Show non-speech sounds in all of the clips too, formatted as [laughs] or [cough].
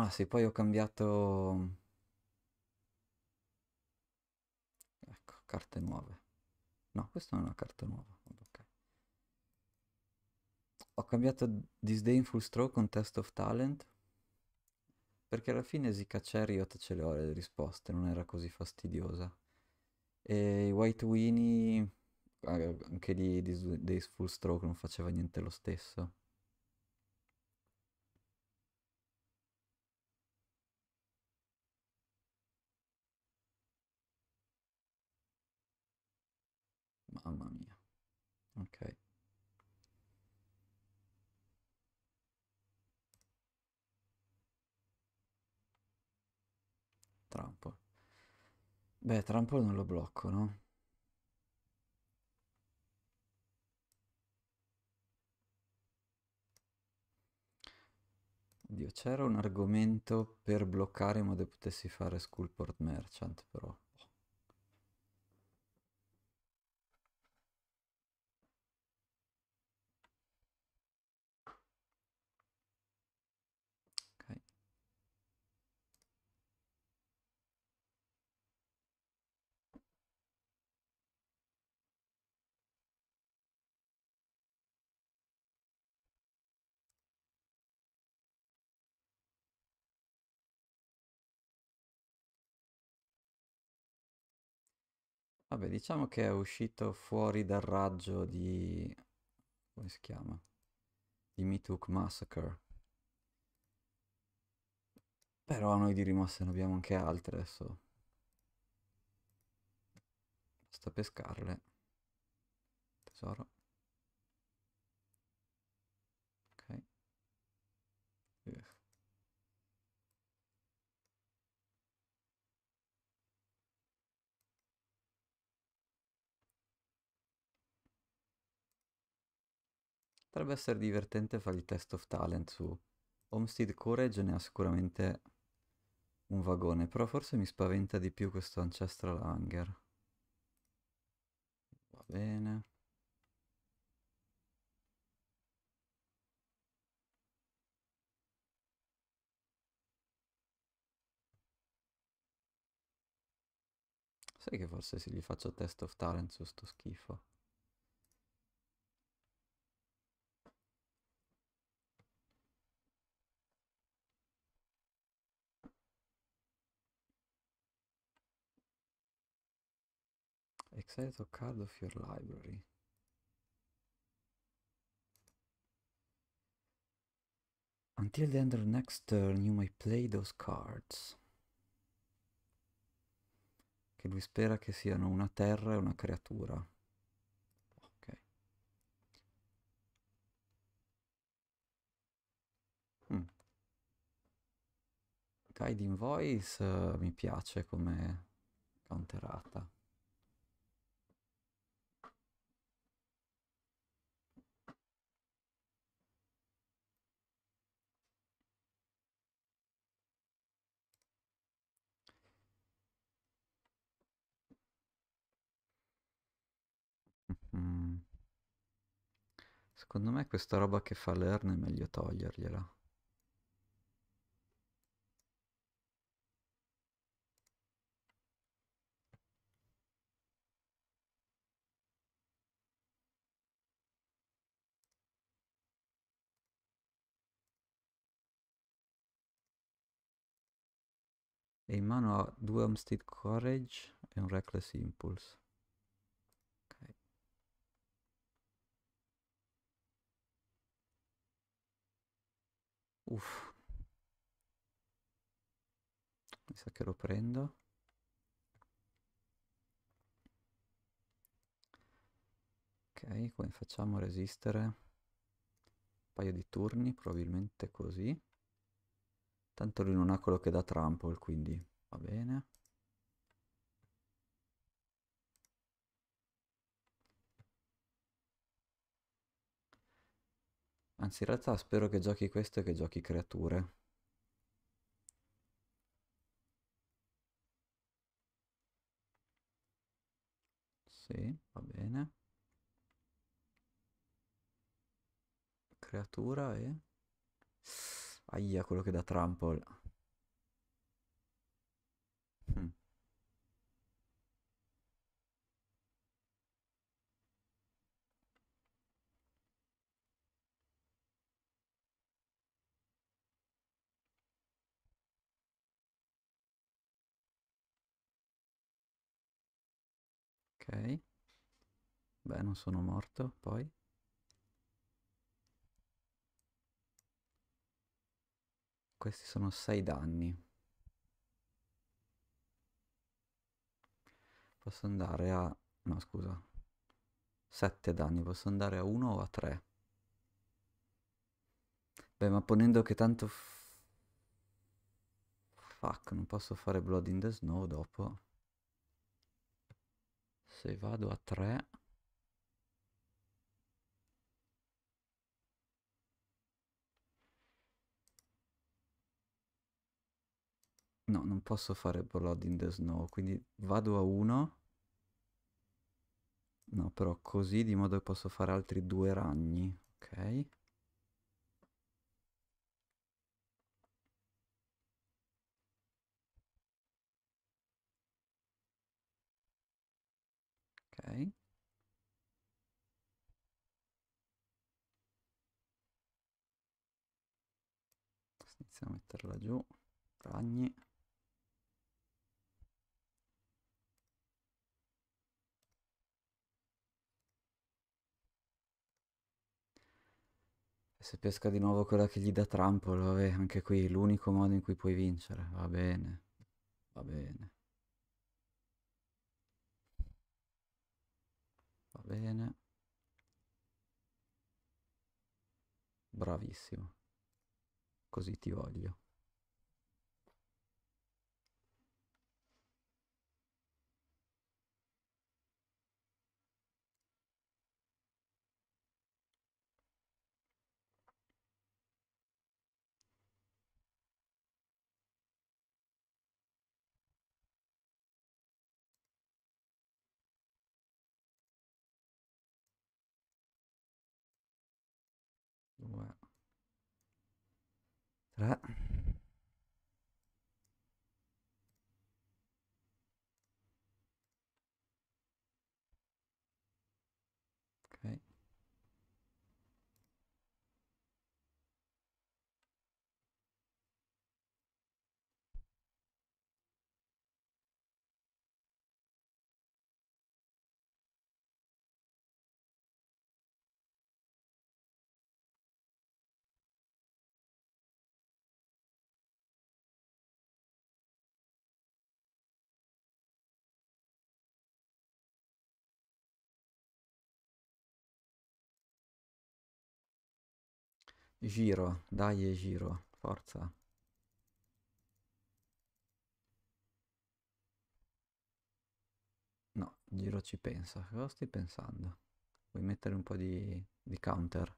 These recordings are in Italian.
Ah sì, poi ho cambiato... Ecco, carte nuove. No, questa non è una carta nuova. ok. Ho cambiato Disdainful Straw con Test of Talent perché alla fine Zika Chariot ce le ho le risposte, non era così fastidiosa. E i White Winnie, eh, anche lì Disdainful Straw non faceva niente lo stesso. Mamma mia. Ok. Trample. Beh, Trample non lo blocco, no? Oddio, c'era un argomento per bloccare in modo che potessi fare Skullport Merchant, però... Vabbè, diciamo che è uscito fuori dal raggio di... come si chiama? Di Mitook Massacre. Però noi di rimosse ne abbiamo anche altre adesso. Basta pescarle. Tesoro. Ok. Ugh. Potrebbe essere divertente fare il test of talent su Homestead Courage, ne ha sicuramente un vagone, però forse mi spaventa di più questo Ancestral Hunger. Va bene. Sai che forse se gli faccio test of talent su sto schifo. Exile a card of your library. Until the end of the next turn you may play those cards. Che lui spera che siano una terra e una creatura. Ok. Mm. Guiding Voice uh, mi piace come counterata. Secondo me questa roba che fa learn è meglio togliergliela. E in mano ha due Homestead Courage e un Reckless Impulse. Uff. Mi sa che lo prendo. Ok, come facciamo a resistere? Un paio di turni, probabilmente così. Tanto lui non ha quello che dà trample, quindi va bene. Anzi, in realtà spero che giochi questo e che giochi creature. Sì, va bene. Creatura e... Aia, quello che dà trample. Hm. Beh, non sono morto, poi. Questi sono 6 danni. Posso andare a... No, scusa. 7 danni. Posso andare a 1 o a 3? Beh, ma ponendo che tanto... Fuck, non posso fare Blood in the Snow dopo. Se vado a 3... No, non posso fare Blood in the Snow, quindi vado a 1. No, però così di modo che posso fare altri due ragni, ok? Iniziamo a metterla giù. Ragni. Se pesca di nuovo quella che gli dà trampolo, vabbè, anche qui l'unico modo in cui puoi vincere. Va bene. Va bene. Va bene. Bravissimo. Così ti voglio. Due. Tre. Ok. Giro, dai giro, forza. No, giro ci pensa. Cosa stai pensando? Vuoi mettere un po' di, di counter?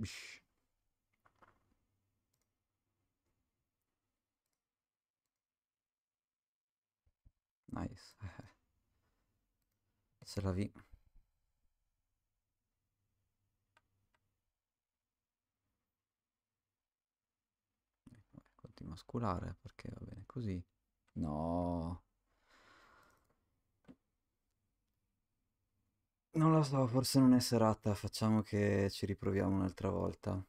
Ok. Nice. [laughs] Se la vi. Continua a sculare perché va bene così. No. Non lo so, forse non è serata, facciamo che ci riproviamo un'altra volta.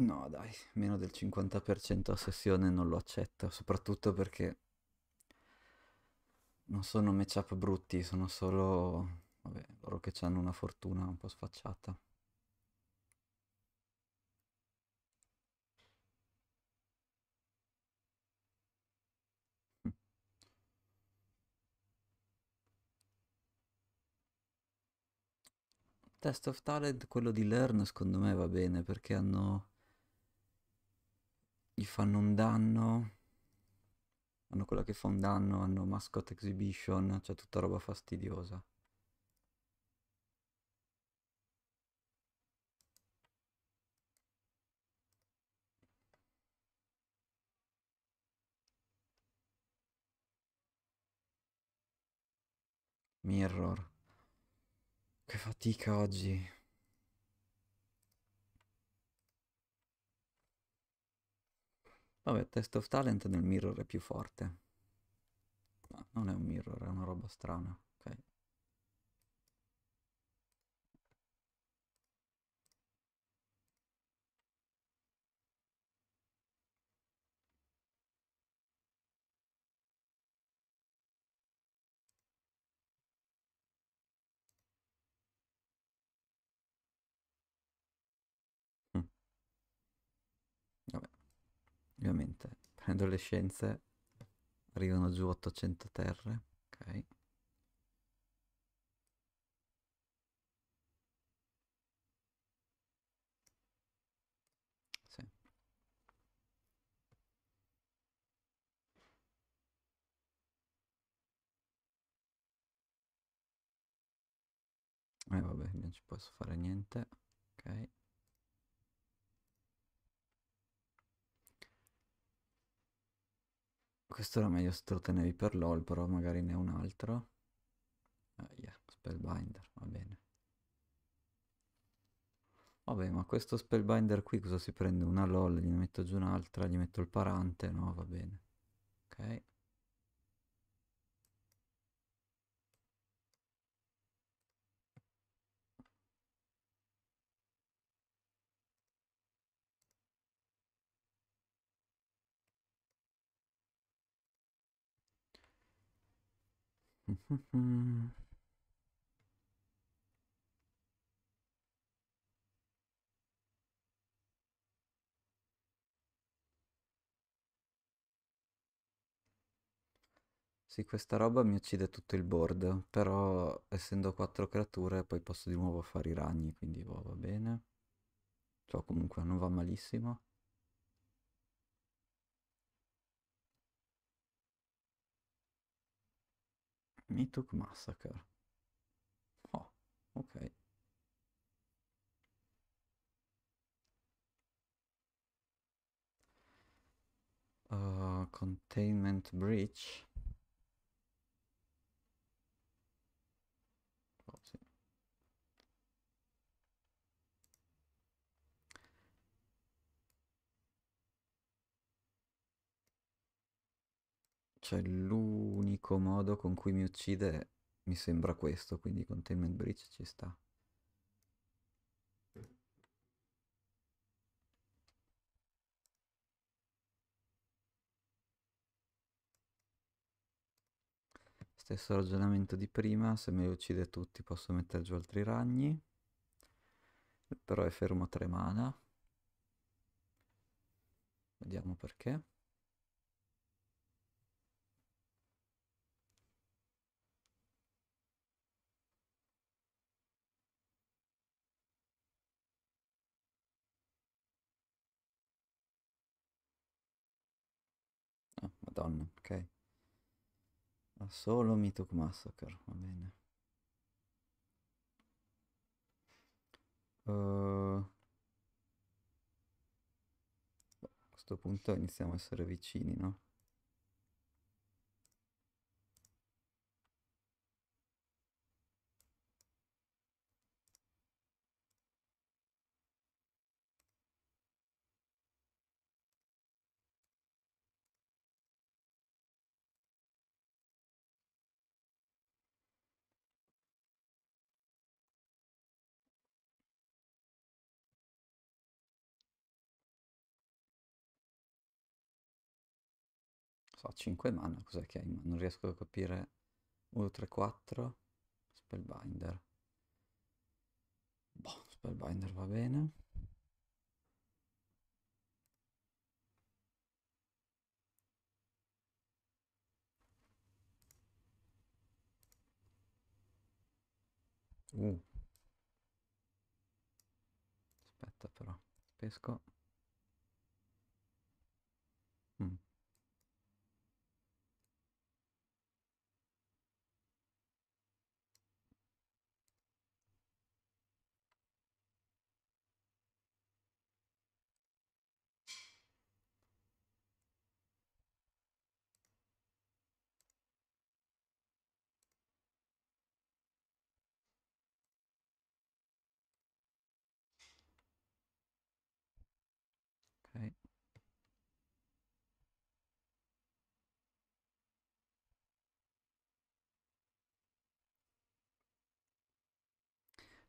No, dai, meno del 50% a sessione non lo accetto, soprattutto perché non sono matchup brutti, sono solo, vabbè, loro che hanno una fortuna un po' sfacciata. Test of Talent, quello di Learn, secondo me va bene perché hanno... gli fanno un danno, hanno quella che fa un danno, hanno Mascot Exhibition, cioè tutta roba fastidiosa. Mirror. Che fatica oggi. Vabbè, Test of Talent nel mirror è più forte. No, non è un mirror, è una roba strana. Ok. Mm. Vabbè, ovviamente prendo le scienze, arrivano giù 800 terre. Ok. Eh vabbè, non ci posso fare niente. Ok. Questo era meglio se te lo tenevi per LOL, però magari ne ho un altro. Ah, yeah, Spellbinder, va bene. Vabbè, ma questo Spellbinder qui cosa si prende? Una LOL, gliene metto giù un'altra, gli metto il parante, no, va bene. Ok. Sì, questa roba mi uccide tutto il board, però essendo quattro creature poi posso di nuovo fare i ragni, quindi boh, va bene. Cioè comunque non va malissimo. Mythic Massacre. Oh, ok. Uh, containment Breach. Cioè l'unico modo con cui mi uccide mi sembra questo, quindi Containment Breach ci sta. Stesso ragionamento di prima, se me li uccide tutti posso mettere giù altri ragni. Però è fermo 3 mana. Vediamo perché. Madonna, ok. Ha solo Mythic Massacre, va bene. Uh, a questo punto iniziamo a essere vicini, no? So, 5 mana, cos'è che hai? Non riesco a capire. 1, 3, 4. Spellbinder. Boh, Spellbinder va bene. Uh. Aspetta però, pesco.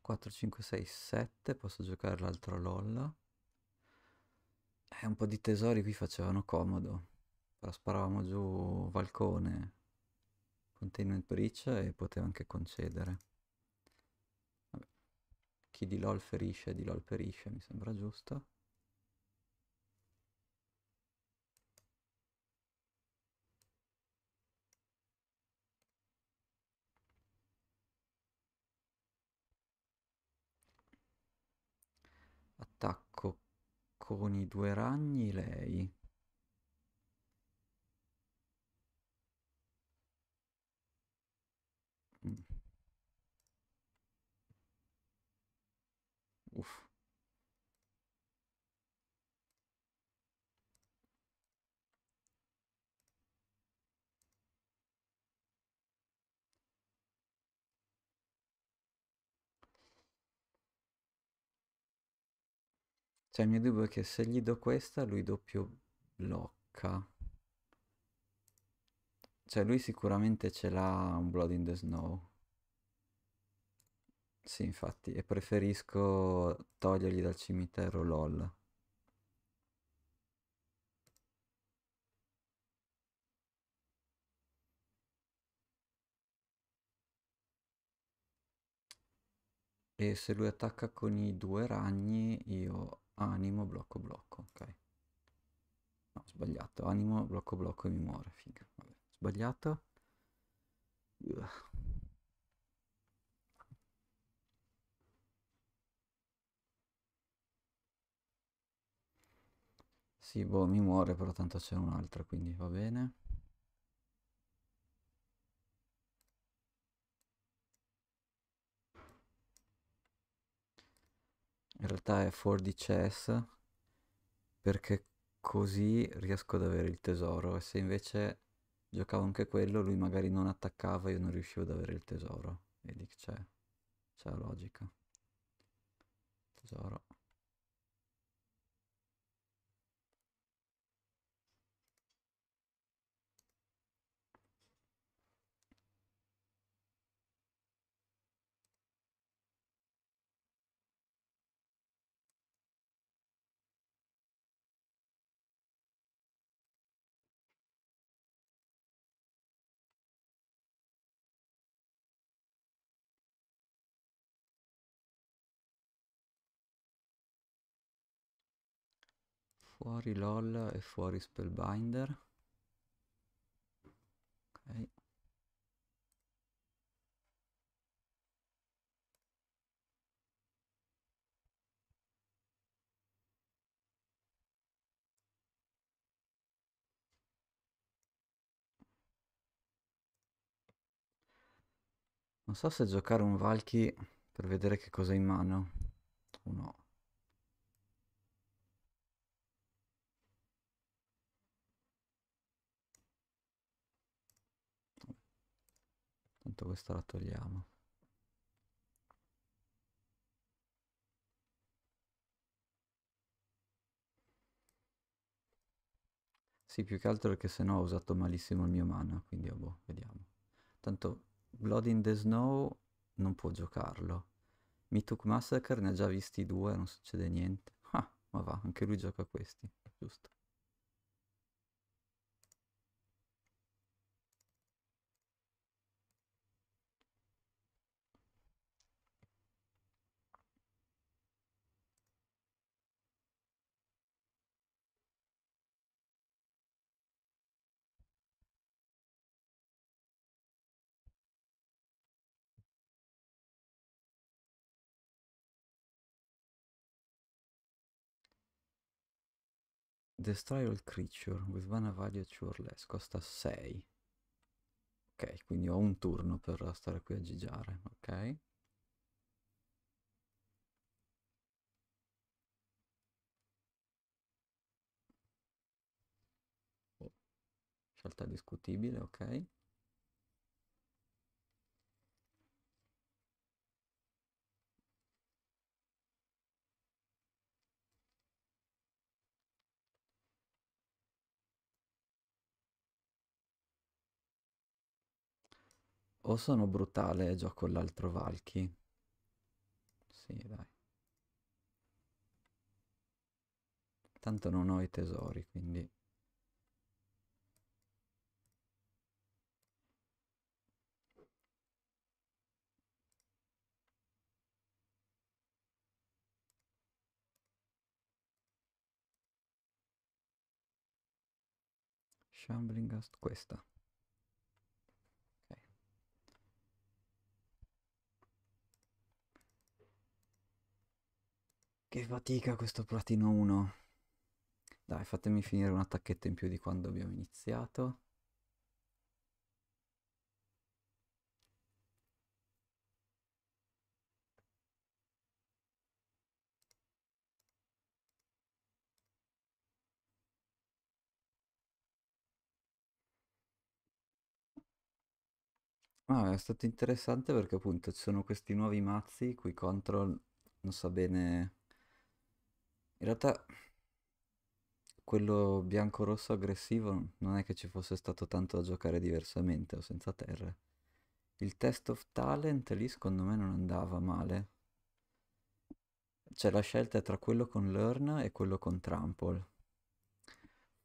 4, 5, 6, 7. Posso giocare l'altro LOL. Eh, un po' di tesori qui facevano comodo. Però sparavamo giù Valcone, Containment Breach e poteva anche concedere. Vabbè. Chi di LOL ferisce, di LOL perisce, mi sembra giusto. Attacco con i due ragni lei. Mm. Uff. Cioè, il mio dubbio è che se gli do questa, lui doppio blocca. Cioè, lui sicuramente ce l'ha un Blood in the Snow. Sì, infatti, e preferisco togliergli dal cimitero LOL. E se lui attacca con i due ragni, io animo, blocco, blocco, ok. No, sbagliato. Animo, blocco, blocco e mi muore. Figa. Vabbè. Sbagliato. Ugh. Sì, boh, mi muore, però tanto c'è un'altra, quindi va bene. In realtà è 4DCS perché così riesco ad avere il tesoro e se invece giocavo anche quello, lui magari non attaccava e io non riuscivo ad avere il tesoro. Vedi che c'è, c'è la logica. Tesoro. Fuori LOL e fuori Spellbinder. Ok. Non so se giocare un Valky per vedere che cosa ha in mano o no. Tanto questa la togliamo. Sì, più che altro perché sennò ho usato malissimo il mio mana, quindi oh, boh, vediamo. Tanto Blood in the Snow non può giocarlo. Mythic Massacre ne ha già visti due, non succede niente. Ah, ma va, anche lui gioca questi, giusto. Destroy all creature with mana value at your less. Costa 6. Ok, quindi ho un turno per stare qui a gigiare, ok? Oh, scelta discutibile, ok? O sono brutale e gioco l'altro Valky. Sì, dai. Tanto non ho i tesori, quindi... Shambling Ghost, questa. Che fatica questo platino 1. Dai, fatemi finire un attacchetto in più di quando abbiamo iniziato. Ah, è stato interessante perché appunto ci sono questi nuovi mazzi cui Control non sa bene... In realtà quello bianco-rosso aggressivo non è che ci fosse stato tanto da giocare diversamente o senza terre. Il test of talent lì secondo me non andava male. Cioè la scelta è tra quello con Learn e quello con Trample.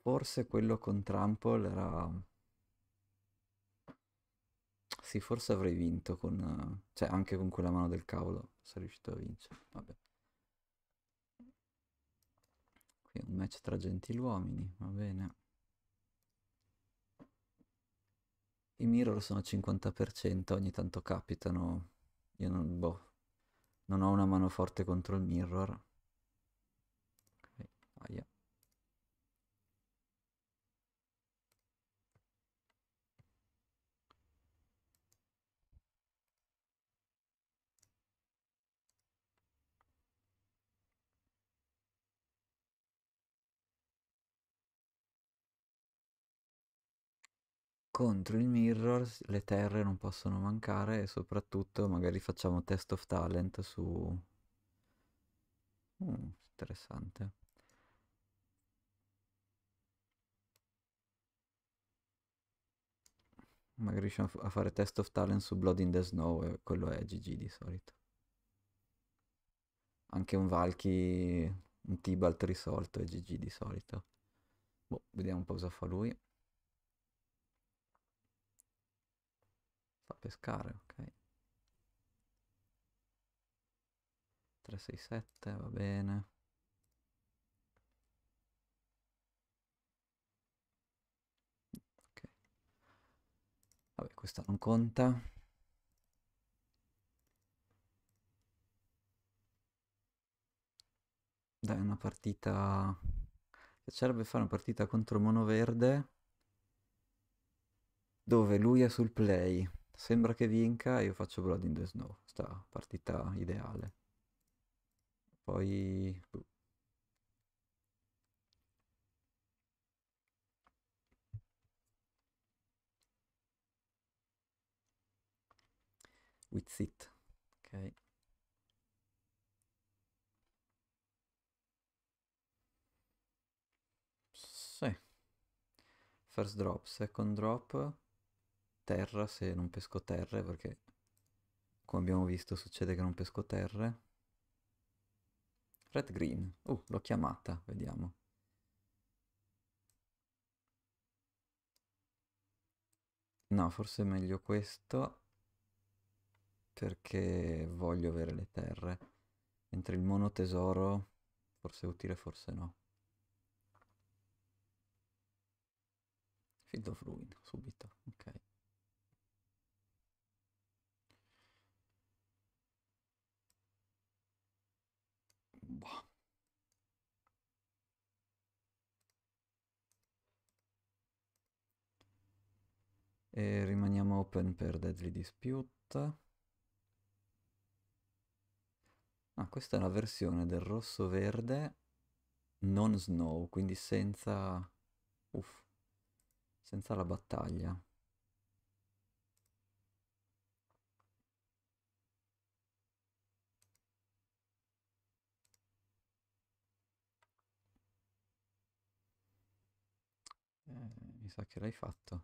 Forse quello con Trample era... Sì, forse avrei vinto con... Cioè anche con quella mano del cavolo sarei riuscito a vincere. Vabbè. Qui un match tra gentiluomini, va bene. I mirror sono 50%, ogni tanto capitano. Io non, boh, non ho una mano forte contro il mirror. Ok, aia. Contro il mirror le terre non possono mancare e soprattutto magari facciamo test of talent su... Mm, interessante. Magari riusciamo a fare test of talent su Blood in the Snow e quello è GG di solito. Anche un Valky, un Tibalt risolto è GG di solito. Boh, vediamo un po' cosa fa lui. Pescare, ok. 367, va bene. Ok. Vabbè, questa non conta. Dai, una partita... Piacerebbe fare una partita contro Mono Verde dove lui è sul play. Sembra che vinca e io faccio Blood in the Snow. Sta partita ideale. Poi... boh. With it. Ok. Sì. First drop, second drop. Terra se non pesco terre perché come abbiamo visto succede che non pesco terre. Red green. Uh, l'ho chiamata, vediamo. No, forse è meglio questo perché voglio avere le terre. Mentre il mono tesoro forse è utile, forse no. Field of Ruin, subito, ok. Boh. E rimaniamo open per Deadly Dispute. Ah, questa è la versione del rosso-verde non snow, quindi senza... Uff, senza la battaglia. sa che l'hai fatto.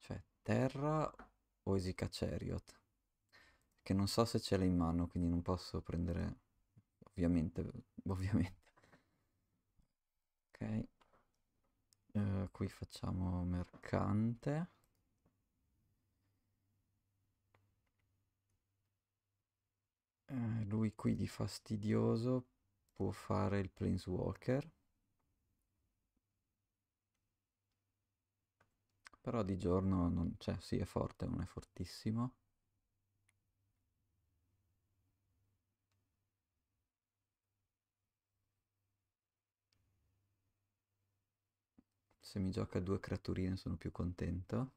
Cioè, terra o Esica Chariot. Che non so se ce l'hai in mano, quindi non posso prendere... Ovviamente, [laughs] ovviamente. Ok. Uh, qui facciamo mercante. Eh, lui qui di fastidioso può fare il Planeswalker. Però di giorno non cioè, sì è forte, non è fortissimo. Se mi gioca due creaturine sono più contento.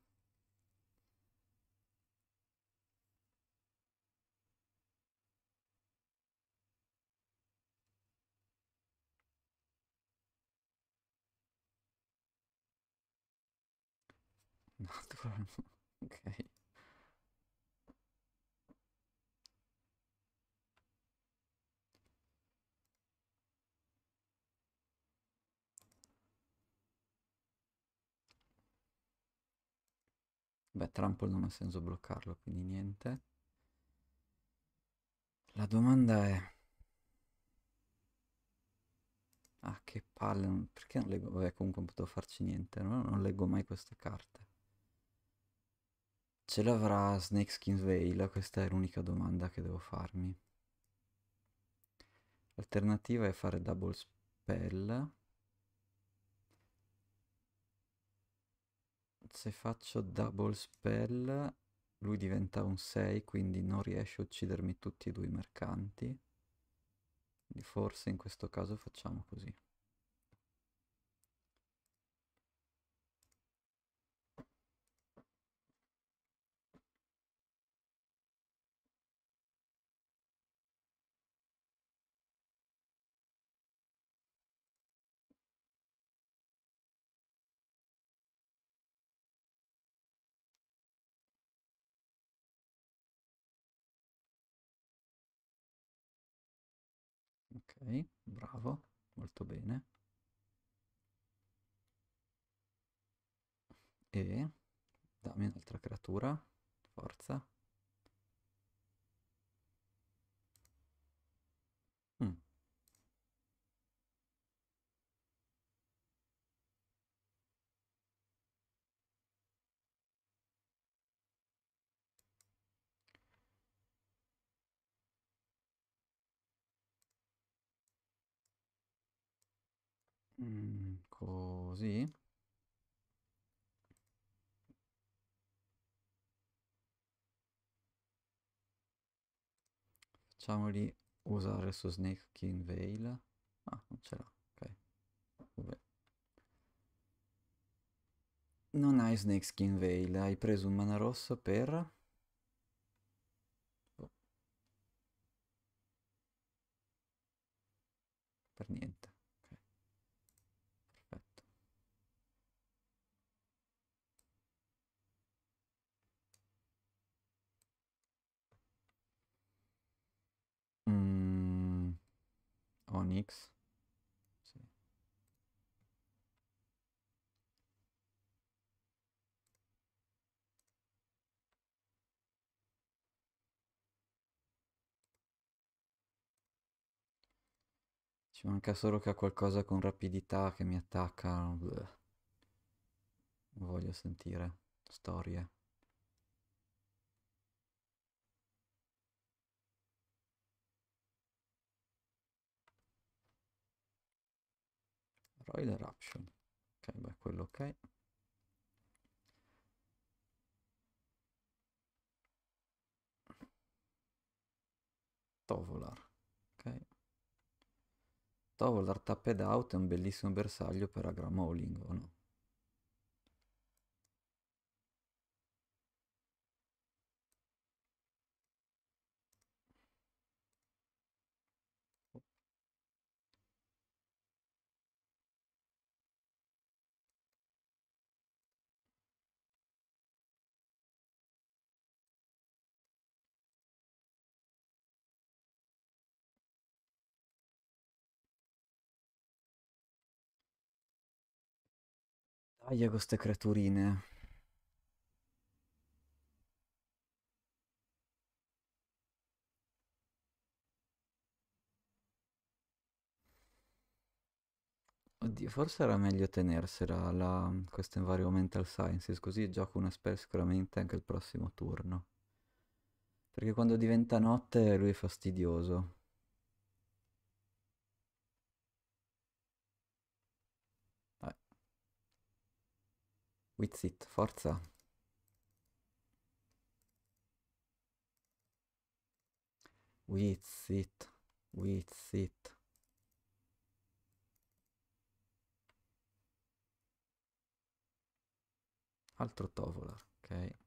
Ok. Beh, Trample non ha senso bloccarlo, quindi niente. La domanda è... Ah, che palle, perché non leggo? Vabbè, comunque non potevo farci niente, no? Non leggo mai queste carte. Ce l'avrà Snakeskin Veil? Questa è l'unica domanda che devo farmi. L'alternativa è fare double spell. Se faccio double spell, lui diventa un 6, quindi non riesce a uccidermi tutti e due i mercanti. Quindi forse in questo caso facciamo così. Bravo, molto bene. E dammi un'altra creatura, forza. Mm, così. Facciamoli usare su Snake King Veil. Ah, non ce l'ha, ok. Vabbè. Non hai Snake Skin Veil, hai preso un mana rosso per... Oh. Per niente. Onyx. Sì. Ci manca solo che ha qualcosa con rapidità che mi attacca. Bleh. Non voglio sentire storie. Royal Eruption. Ok, beh, quello ok. Tovolar. Ok. Tovolar Tapped Out è un bellissimo bersaglio per Agram Howling, o no? Taglia con ste creaturine. Oddio, forse era meglio tenersela la, questa Environmental Sciences, così gioco una spell sicuramente anche il prossimo turno. Perché quando diventa notte lui è fastidioso. Wizit, forza. Wizit, Wizit. Altro Tovolar, ok.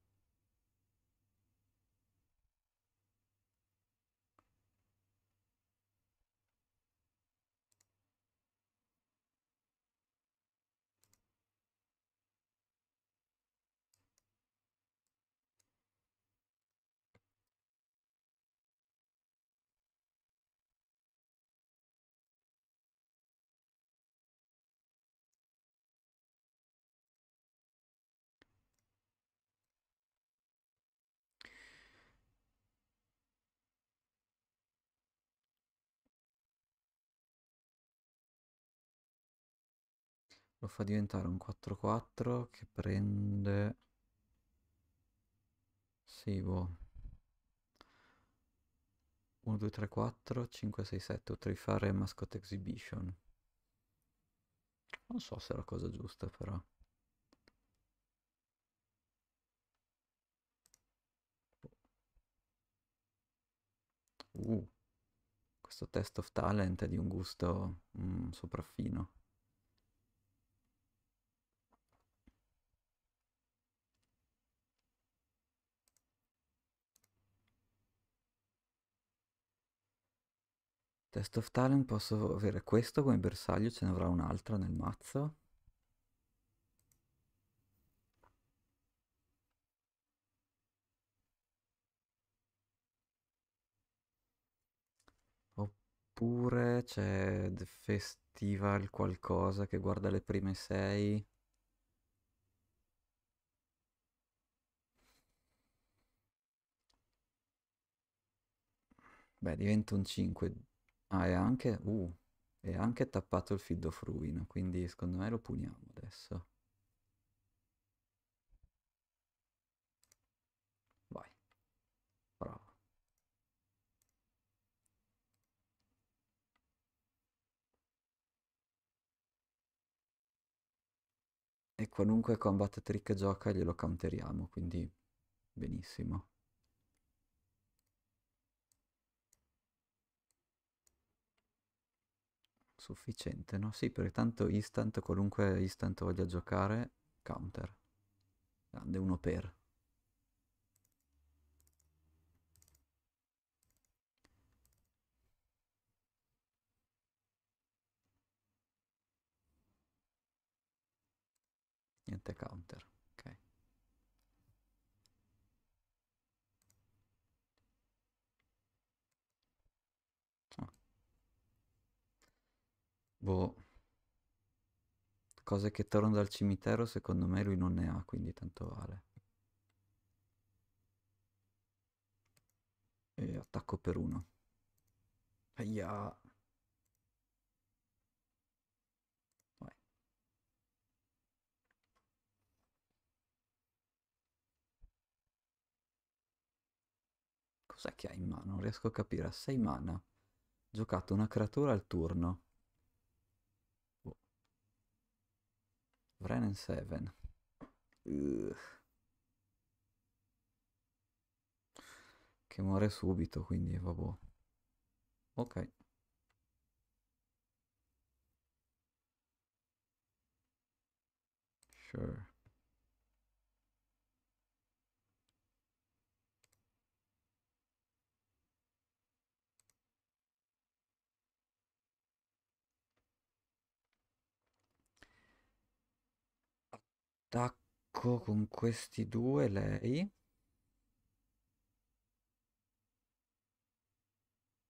Lo fa diventare un 4-4 che prende... Sì, boh. 1, 2, 3, 4, 5, 6, 7. Potrei fare Mascot Exhibition. Non so se è la cosa giusta, però. Uh, questo test of talent è di un gusto mm, sopraffino. Test of talent posso avere questo come bersaglio, ce ne avrà un altro nel mazzo. Oppure c'è The Festival qualcosa che guarda le prime sei. Beh, diventa un 5. Ah, è anche... Uh, è anche tappato il Field of Ruin, quindi secondo me lo puniamo adesso. Vai. Bravo. E qualunque combat trick gioca glielo counteriamo, quindi benissimo. Sufficiente, no? Sì, perché tanto instant, qualunque instant voglia giocare, counter. Grande uno per. Niente counter, ok. Ah. Boh. Cose che tornano dal cimitero, secondo me lui non ne ha, quindi tanto vale. E attacco per uno. Aia. Cos'è che ha in mano? Non riesco a capire. A 6 mana. Giocato una creatura al turno. Vren 7. Ugh. Che muore subito, quindi vabbè. Ok. Sure. Attacco con questi due lei.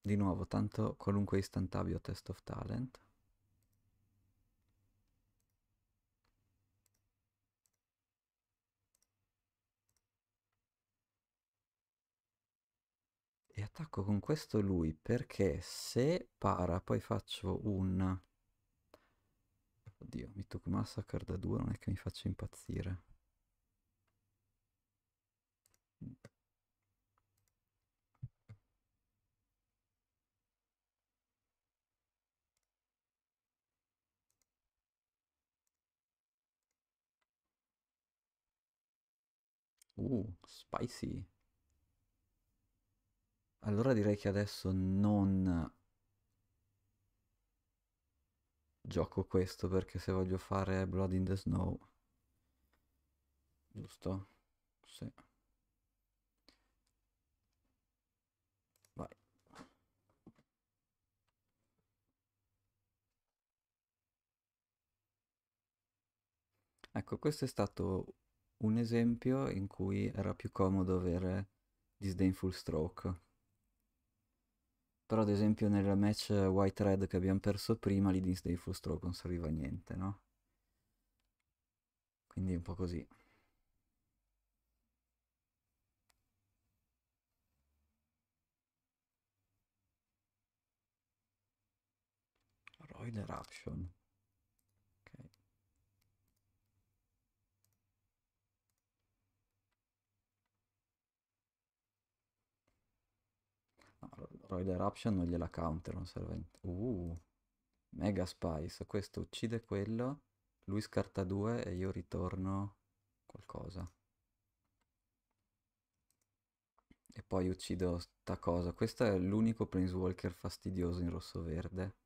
Di nuovo, tanto qualunque istantaneo test of talent. E attacco con questo lui perché se para poi faccio un Oddio, Mythic Massacre da 2 non è che mi faccia impazzire. Uh, spicy. Allora direi che adesso non gioco questo perché se voglio fare Blood in the Snow, giusto? Sì. Vai. Ecco, questo è stato un esempio in cui era più comodo avere Disdainful Stroke. Però ad esempio nel match White-Red che abbiamo perso prima, lì Disdainful Stroke non serviva a niente, no? Quindi è un po' così. Royal Eruption. No, Royal Eruption non gliela counter, non serve a niente. Uh, Mega Spice. Questo uccide quello, lui scarta due e io ritorno qualcosa. E poi uccido sta cosa. Questo è l'unico Planeswalker fastidioso in rosso-verde.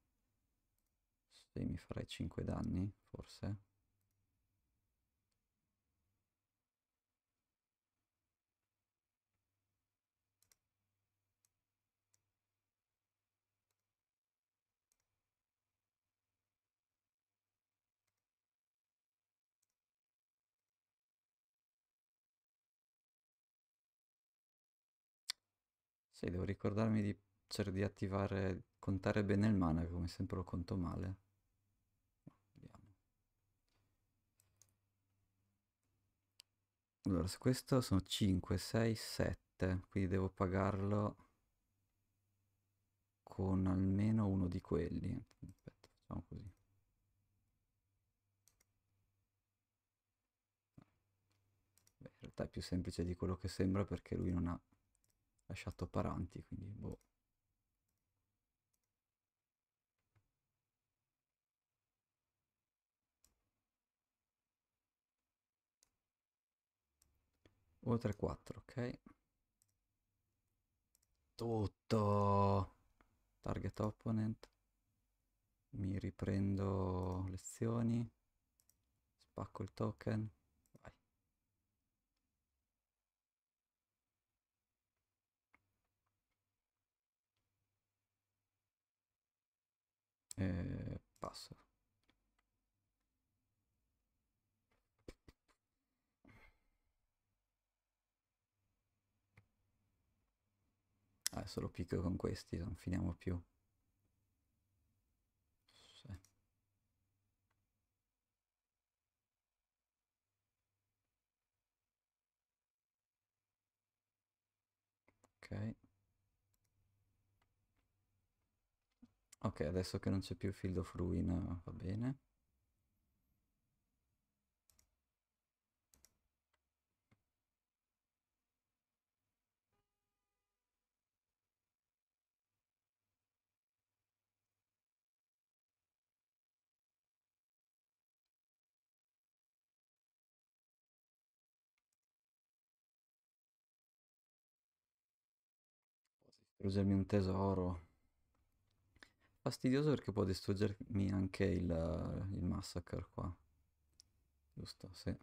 Sì, mi farei 5 danni, forse. Sì, devo ricordarmi di, cer- di attivare, contare bene il mana, come sempre lo conto male. Allora, se questo sono 5, 6, 7, quindi devo pagarlo con almeno uno di quelli. Aspetta, facciamo così. Beh, in realtà è più semplice di quello che sembra perché lui non ha lasciato paranti, quindi boh. Oltre 4, ok. Tutto. Target opponent. Mi riprendo lezioni. Spacco il token. E passo. Adesso lo picco con questi, non finiamo più. Sì. Ok, adesso che non c'è più Field of Ruin va bene. Distruggermi un tesoro. Fastidioso perché può distruggermi anche il, il massacre qua. Giusto, sì.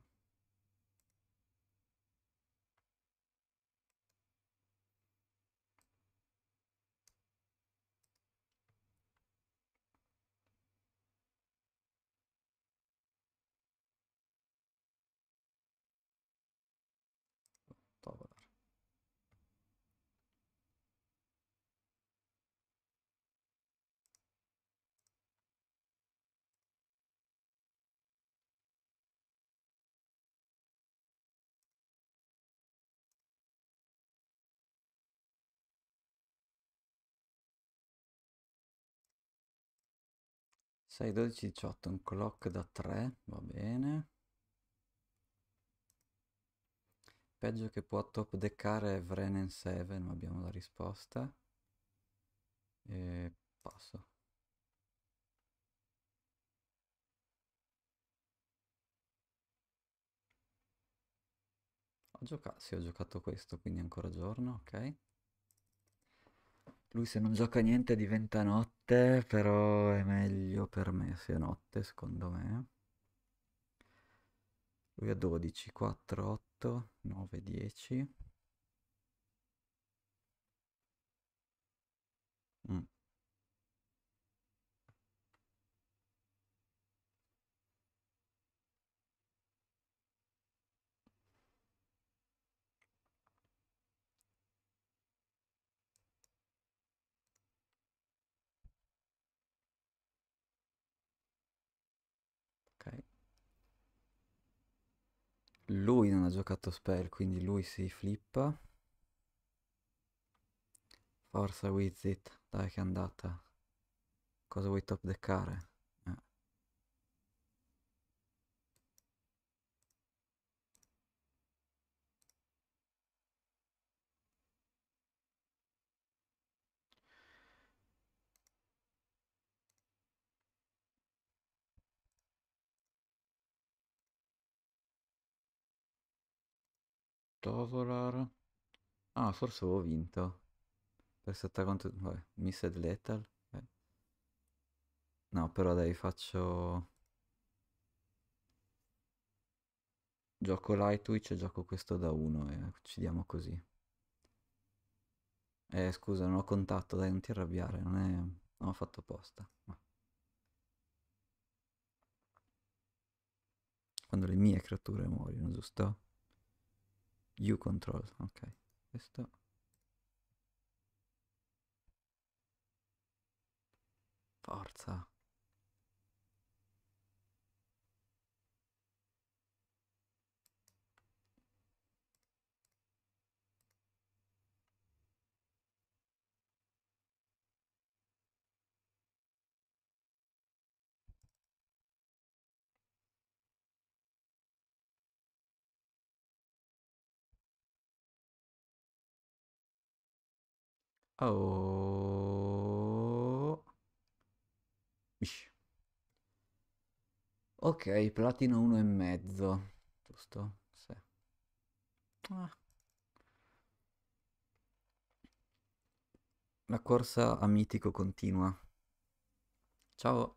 6, 12, 18, un clock da 3, va bene. Peggio che può top deckare è Vrenen 7, ma abbiamo la risposta. E passo. Ho giocato, sì, ho giocato questo, quindi ancora giorno, ok. Lui se non gioca niente diventa notte, però è meglio per me se è notte, secondo me. Lui ha 12, 4, 8, 9, 10. Mm. Ok. Lui non ha giocato spell, quindi lui si flippa. Forza Wizit, dai che è andata. Cosa vuoi top deckare? Tovolar. Ah, forse avevo vinto. Per 7 contro... Vabbè, Missed Lethal. Eh. No, però dai, faccio... Gioco Lightwitch e gioco questo da 1 e uccidiamo così. Eh, scusa, non ho contatto, dai, non ti arrabbiare, non è... Non ho fatto apposta. Quando le mie creature muoiono, giusto? You control, ok. Questo... Forza. Oh. Ish. Ok, platino uno e mezzo, giusto? Sì. Ah. La corsa a mitico continua. Ciao.